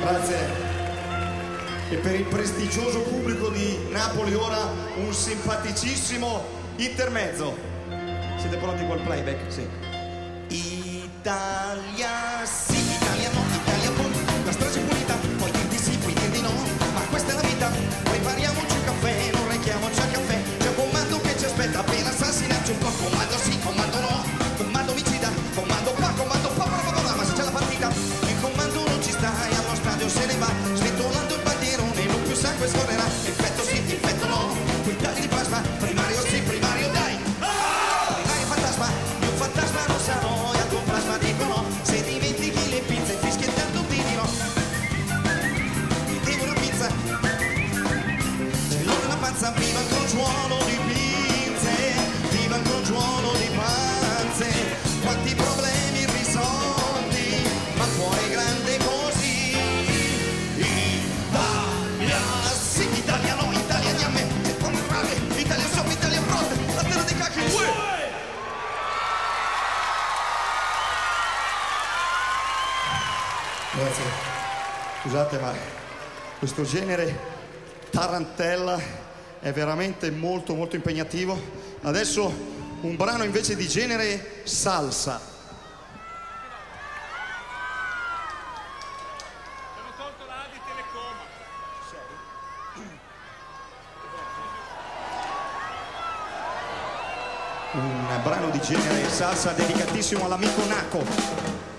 Grazie. E per il prestigioso pubblico di Napoli ora un simpaticissimo intermezzo. Siete pronti col playback? Sì. Italia, sì, Italia no, Italia poi, la strage pulita, panza, viva il crogiuolo di pinze, viva il crogiuolo di panze, quanti problemi irrisolti, ma cuore grande così. Italia, sì, Italia no, Italia di a me, se comprare, Italia sopra, Italia front, la terra dei cacchi, uè! Grazie. Scusate, ma questo genere tarantella è veramente molto molto impegnativo. Adesso un brano invece di genere salsa. Un brano di genere salsa dedicatissimo all'amico Naco.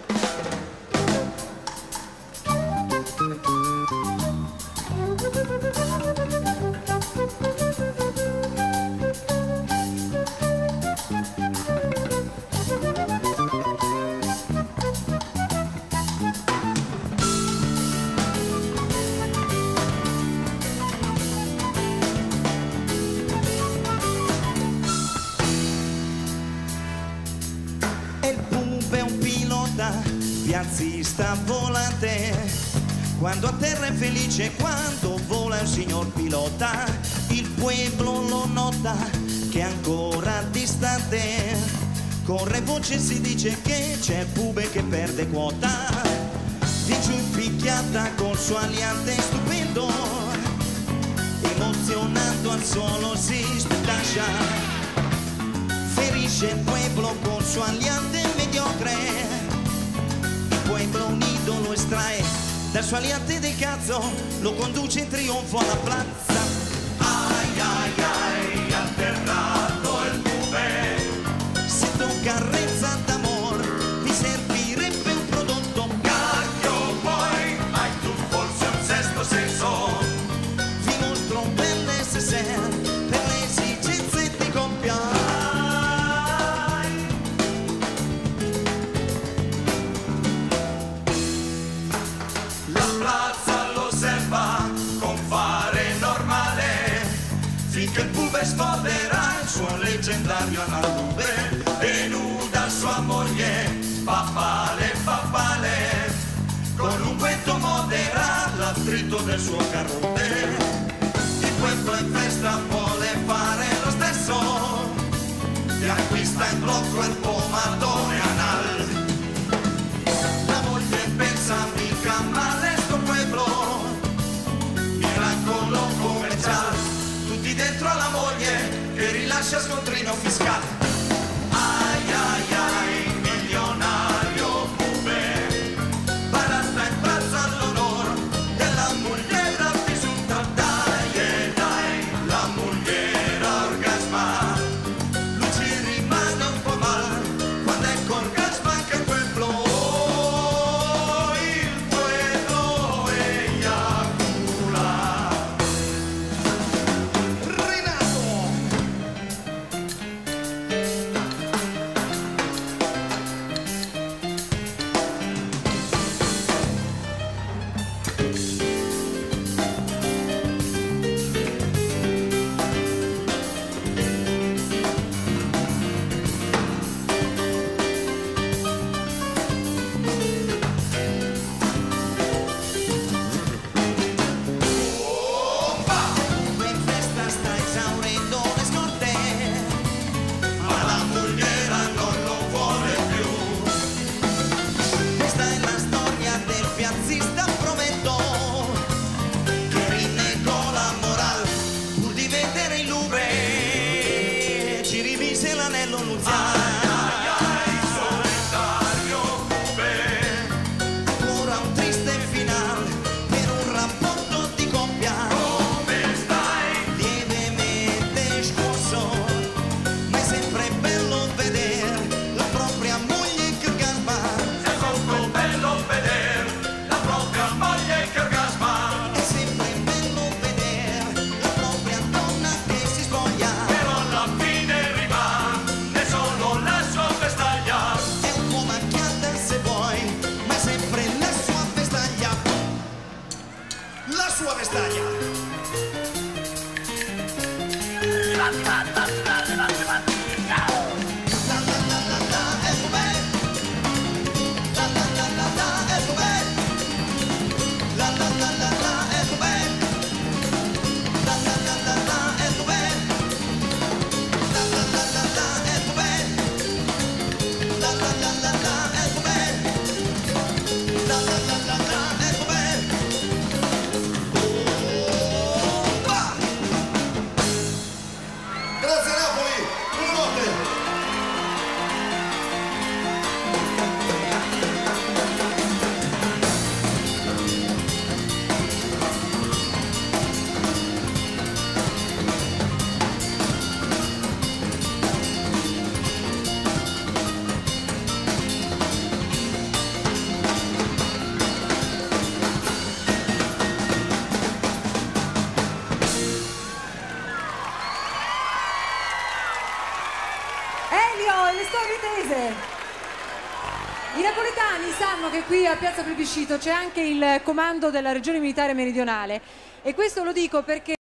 Piazzista volante. Quando a terra è felice, quando vola il signor pilota, il pueblo lo nota che è ancora distante. Corre voce si dice che c'è pube che perde quota. Di giù picchiata col suo aliante stupendo, emozionando al suolo si stascia ferisce il pueblo con su aliante mediocre. Il pueblo unido lo estrae dal suo aliante di cazzo, lo conduce in trionfo alla plaza. Del suo carrote il pueblo in festa vuole fare lo stesso. E acquista in blocco il pomatone anal. La moglie pensa mica male sto pueblo. Miracolo commerciale tutti dentro alla moglie che rilascia scontrino fiscale Grazie Napoli, buonanotte. alle storie tese. I napoletani sanno che qui a Piazza Plebiscito c'è anche il comando della regione militare meridionale e questo lo dico perché